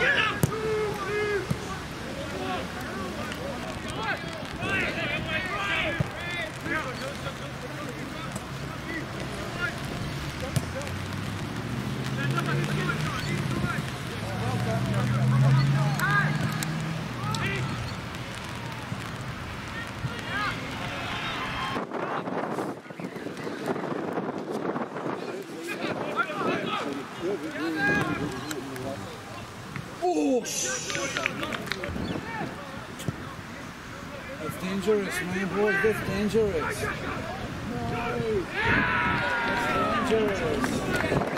Get up! That's dangerous, my boy. That's dangerous. No. That's dangerous.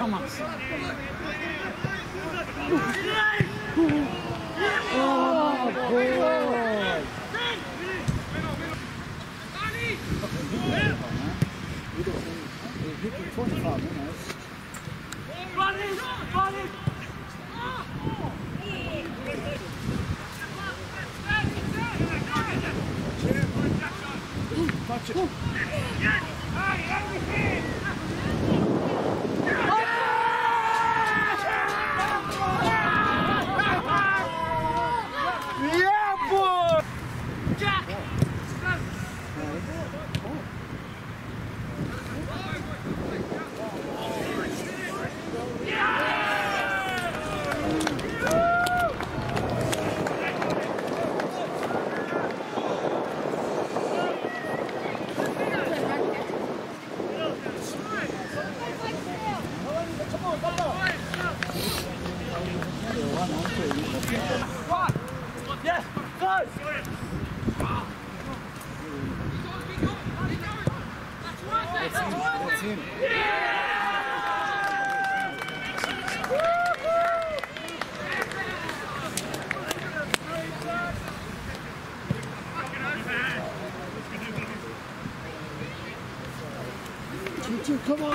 On. Oh, boy. That's him. That's him. Choo-choo, Come on.